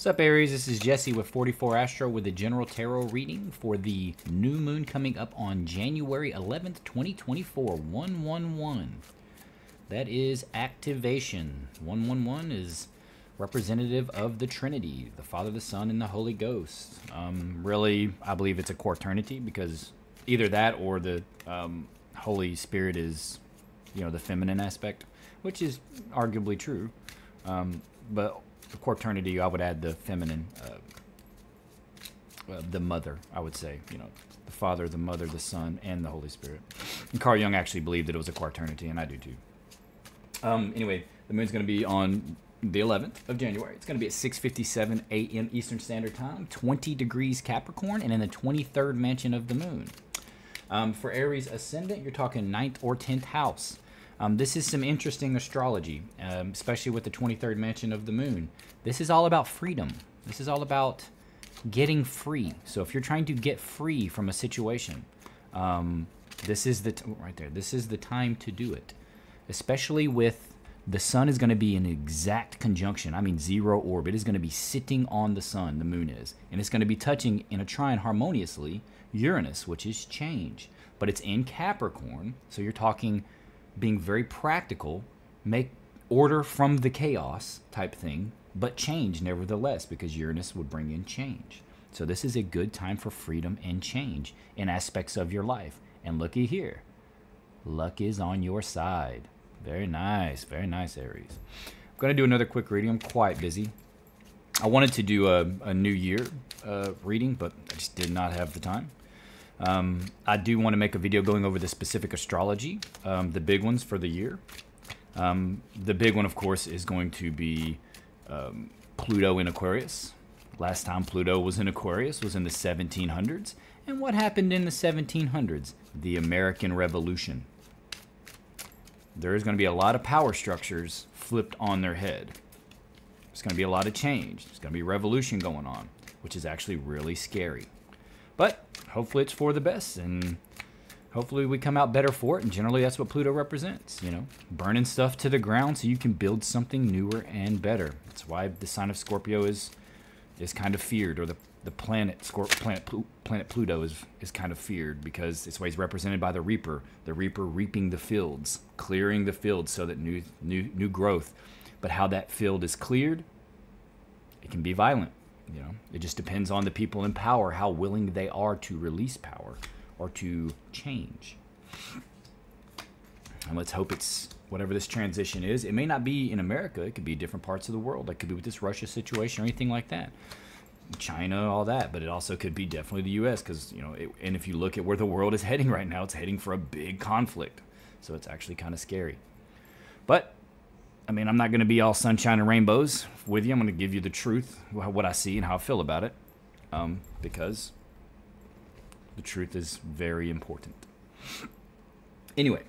What's up, Aries? This is Jesse with 44 Astro with a general tarot reading for the new moon coming up on January 11th, 2024. 111. That is activation. 111 is representative of the Trinity, the Father, the Son, and the Holy Ghost. Um, really, I believe it's a quaternity because either that or the um, Holy Spirit is, you know, the feminine aspect, which is arguably true. Um, but the quaternity, I would add the feminine, uh, uh, the mother, I would say, you know, the Father, the Mother, the Son, and the Holy Spirit. And Carl Jung actually believed that it was a quaternity, and I do too. Um, anyway, the moon's going to be on the 11th of January. It's going to be at 6:57 a.m. Eastern Standard Time, 20 degrees Capricorn, and in the 23rd mansion of the moon. Um, for Aries ascendant, you're talking ninth or 10th house. Um, this is some interesting astrology, um, especially with the 23rd mansion of the moon. This is all about freedom. This is all about getting free. So if you're trying to get free from a situation, um, this is the t- right there. This is the time to do it, especially with the sun is going to be in exact conjunction. I mean, zero orbit is going to be sitting on the sun. The moon is, and it's going to be touching in a trine harmoniously Uranus, which is change, but it's in Capricorn. So you're talking being very practical, make order from the chaos type thing, but change nevertheless, because Uranus would bring in change. So this is a good time for freedom and change in aspects of your life. And looky here, luck is on your side. Very nice, very nice, Aries. I'm going to do another quick reading. I'm quite busy. I wanted to do a, a New Year uh, reading, but I just did not have the time. Um, I do want to make a video going over the specific astrology, um, the big ones for the year. Um, the big one, of course, is going to be um, Pluto in Aquarius. Last time Pluto was in Aquarius was in the 1700s. And what happened in the 1700s? The American Revolution. There is going to be a lot of power structures flipped on their head. There's going to be a lot of change. There's going to be revolution going on, which is actually really scary. But hopefully it's for the best and hopefully we come out better for it and generally that's what pluto represents you know? Burning stuff to the ground so you can build something newer and better. That's why the sign of scorpio is is kind of feared or the the planet Scorp- planet planet pluto is is kind of feared because it's he's represented by the reaper the reaper reaping the fields clearing the fields so that new new new growth. But how that field is cleared it can be violent you know, it just depends on the people in power how willing they are to release power or to change. And let's hope it's whatever this transition is. It may not be in America. It could be different parts of the world. It could be with this Russia situation or anything like that. China, all that, but it also could be definitely the U.S. because you know, it, and if you look at where the world is heading right now, it's heading for a big conflict. So it's actually kind of scary. But I mean, I'm not going to be all sunshine and rainbows with you. I'm going to give you the truth, what I see and how I feel about it, um, because the truth is very important. Anyway,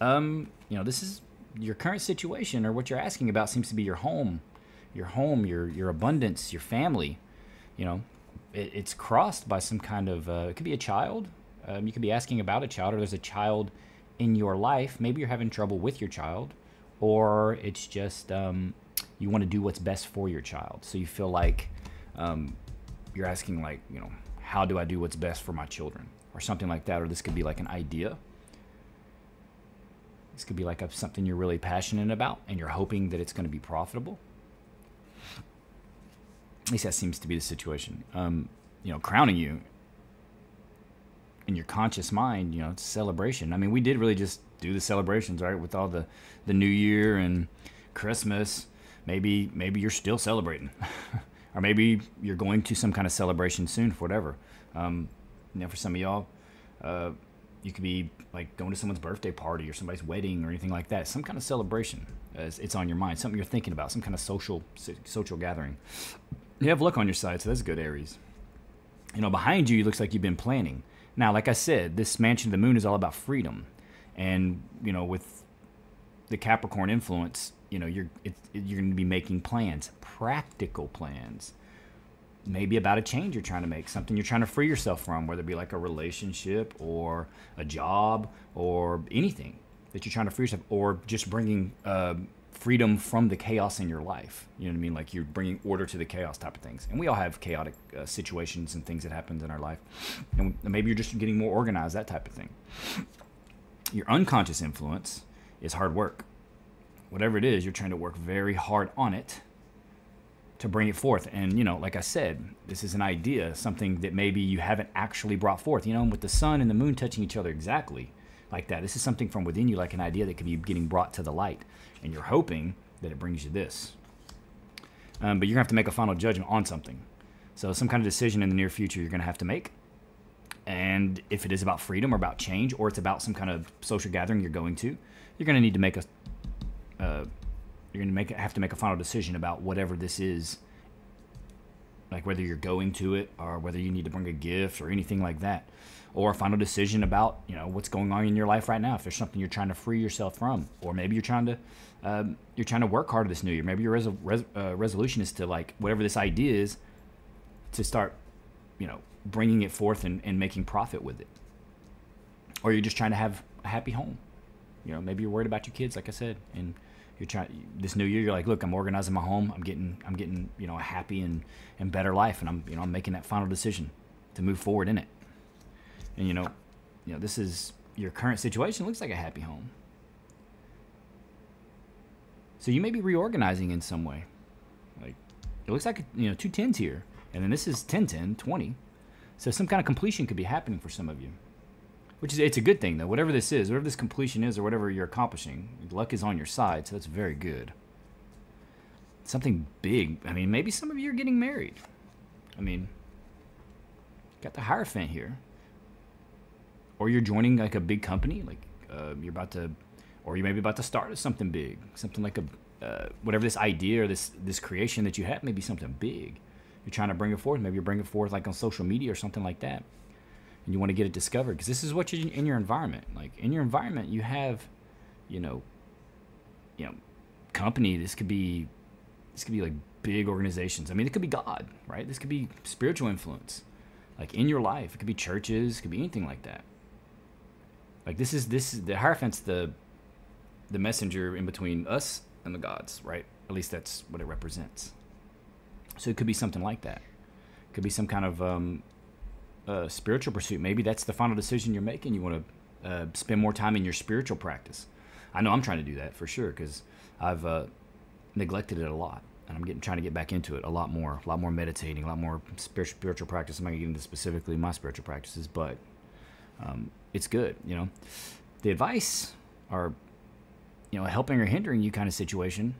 um, you know, this is your current situation, or what you're asking about seems to be your home, your home, your your abundance, your family. You know, it, it's crossed by some kind of. Uh, it could be a child. Um, you could be asking about a child, or there's a child in your life. Maybe you're having trouble with your child or it's just um, you want to do what's best for your child. So you feel like um, you're asking, like, you know, how do I do what's best for my children, or something like that. Or this could be like an idea. This could be like a, something you're really passionate about, and you're hoping that it's going to be profitable. At least that seems to be the situation. Um, you know, crowning you in your conscious mind, you know, it's celebration. I mean, we did really just do the celebrations, right? With all the the New Year and Christmas. Maybe maybe you're still celebrating, or maybe you're going to some kind of celebration soon for whatever. Um, you know, for some of y'all, uh, you could be like going to someone's birthday party or somebody's wedding or anything like that. Some kind of celebration. As it's on your mind, something you're thinking about, some kind of social social gathering. You have luck on your side, so that's good, Aries. You know, behind you, it looks like you've been planning. Now, like I said, this mansion of the moon is all about freedom. And you know with the Capricorn influence, you know you're it, you're going to be making plans, practical plans, maybe about a change you're trying to make, something you're trying to free yourself from, whether it be like a relationship or a job or anything that you're trying to free yourself, or just bringing uh, freedom from the chaos in your life. You know what I mean? Like you're bringing order to the chaos type of things. And we all have chaotic uh, situations and things that happens in our life. And maybe you're just getting more organized, that type of thing. Your unconscious influence is hard work. Whatever it is, you're trying to work very hard on it to bring it forth. And, you know, like I said, this is an idea, something that maybe you haven't actually brought forth. You know, with the sun and the moon touching each other exactly like that. This is something from within you, like an idea that could be getting brought to the light. And you're hoping that it brings you this. Um, but you're going to have to make a final judgment on something. So, some kind of decision in the near future you're going to have to make. And if it is about freedom or about change, or it's about some kind of social gathering you're going to, you're going to need to make a uh, you're going to make have to make a final decision about whatever this is like whether you're going to it or whether you need to bring a gift or anything like that. Or a final decision about you know what's going on in your life right now. If there's something you're trying to free yourself from. Or maybe you're trying to um, you're trying to work harder this new year. Maybe your res- res- uh, resolution is to like whatever this idea is to start you know bringing it forth and, and making profit with it. Or you're just trying to have a happy home. You know maybe you're worried about your kids like i said and you're trying this new year you're like look i'm organizing my home. I'm getting i'm getting you know a happy and and better life. And i'm you know i'm making that final decision to move forward in it. And you know you know this is your current situation looks like a happy home. So you may be reorganizing in some way. Like it looks like you know two tens here. And then this is 10 10 20 so some kind of completion could be happening for some of you which is it's a good thing though. Whatever this is, whatever this completion is, or whatever you're accomplishing, luck is on your side, so that's very good. Something big. I mean, maybe some of you are getting married. I mean, got the Hierophant here, or you're joining like a big company, like uh, you're about to, or you may be about to start something big, something like a uh, whatever this idea or this this creation that you have, maybe something big. You're trying to bring it forth. Maybe you're bringing it forth like on social media or something like that and you want to get it discovered because this is what you in your environment. Like in your environment, you have, you know, you know, company. This could be, this could be like big organizations. I mean, it could be God, right? This could be spiritual influence, like in your life. It could be churches. It could be anything like that. Like this is this is the Hierophant's the, the messenger in between us and the gods, right? At least that's what it represents. So it could be something like that. It could be some kind of um, uh, spiritual pursuit. Maybe that's the final decision you're making. You want to uh, spend more time in your spiritual practice. I know I'm trying to do that for sure because I've uh, neglected it a lot, and I'm getting trying to get back into it a lot more, a lot more meditating, a lot more spiritual, spiritual practice. I'm not to get into specifically my spiritual practices, but um, it's good. You know, the advice are, you know, helping or hindering you kind of situation.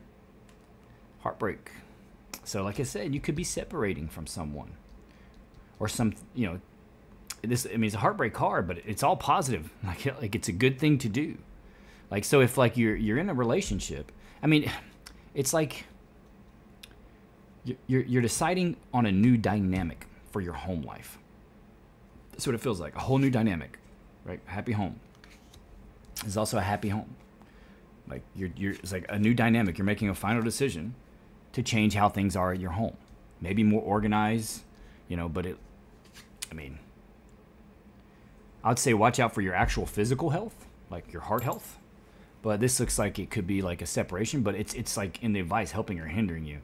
Heartbreak. So, like I said, you could be separating from someone or some, you know, this I mean it's a heartbreak card, but it's all positive. Like like it's a good thing to do. Like so if like you're you're in a relationship, I mean, it's like you're you're deciding on a new dynamic for your home life. That's what it feels like. A whole new dynamic, right? happy home. Is also a happy home. Like you're you're it's like a new dynamic. You're making a final decision to change how things are at your home. Maybe more organized, you know, but it I mean, I'd say watch out for your actual physical health, like your heart health. But this looks like it could be like a separation, but it's it's like in the advice helping or hindering you,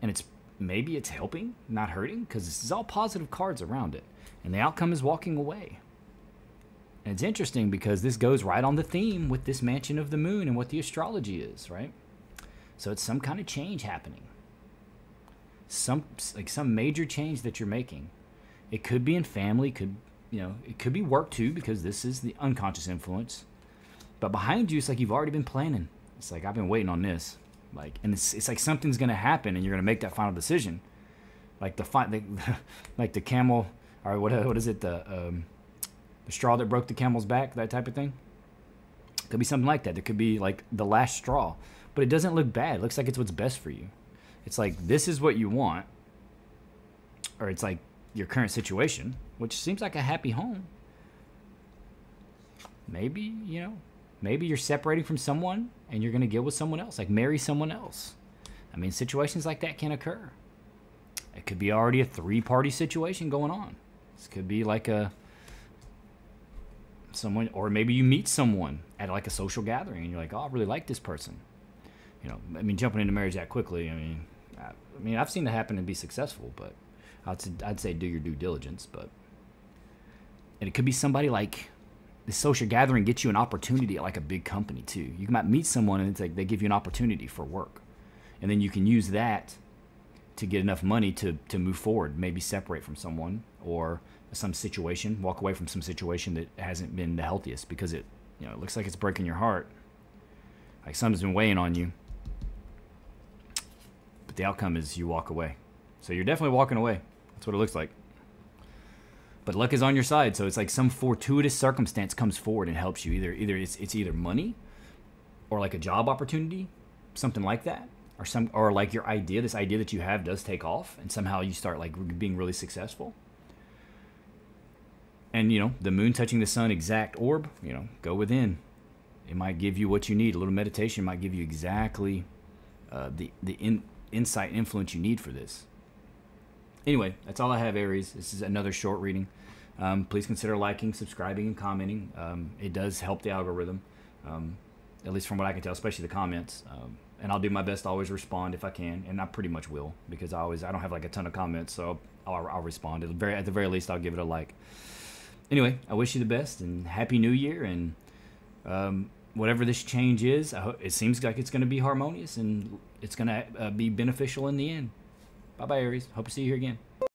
and it's maybe it's helping, not hurting, because this is all positive cards around it, and the outcome is walking away. And it's interesting because this goes right on the theme with this mansion of the moon and what the astrology is, right? So it's some kind of change happening. Some like some major change that you're making. It could be in family, could you know, it could be work too, because this is the unconscious influence. But behind you, it's like you've already been planning. It's like I've been waiting on this. Like, and it's it's like something's gonna happen, and you're gonna make that final decision. Like the fi- the, like the camel, or what what is it? The um, the straw that broke the camel's back, that type of thing. Could be something like that. It could be like the last straw, but it doesn't look bad. It looks like it's what's best for you. It's like this is what you want, or it's like your current situation, which seems like a happy home. Maybe, you know, maybe you're separating from someone and you're going to get with someone else, like marry someone else. I mean, situations like that can occur. It could be already a three party situation going on. This could be like a someone or maybe you meet someone at like a social gathering and you're like, "Oh, I really like this person." you know, I mean, jumping into marriage that quickly. I mean, I, I mean, I've seen it happen and be successful, but I'd I'd say do your due diligence. But and it could be somebody like the social gathering gets you an opportunity at like a big company too. You might meet someone and it's like they give you an opportunity for work, and then you can use that to get enough money to to move forward. Maybe separate from someone or some situation, walk away from some situation that hasn't been the healthiest because it you know it looks like it's breaking your heart. Like something's been weighing on you, but the outcome is you walk away. So you're definitely walking away. That's what it looks like. But luck is on your side, so it's like some fortuitous circumstance comes forward and helps you. Either either it's it's either money or like a job opportunity, something like that. Or some or like your idea, this idea that you have does take off and somehow you start like being really successful. And you know, the moon touching the sun exact orb, you know, go within. It might give you what you need. A little meditation might give you exactly uh, the the in, insight and influence you need for this anyway, that's all I have, Aries. This is another short reading. Um, please consider liking, subscribing, and commenting. Um, it does help the algorithm, um, at least from what I can tell, especially the comments. Um, and I'll do my best to always respond if I can, and I pretty much will because I always I don't have like a ton of comments, so I'll, I'll respond. At the very at the very least, I'll give it a like. Anyway, I wish you the best and happy New Year, and um, whatever this change is, it seems like it's going to be harmonious and it's going to uh, be beneficial in the end. Bye bye, Aries. Hope to see you here again.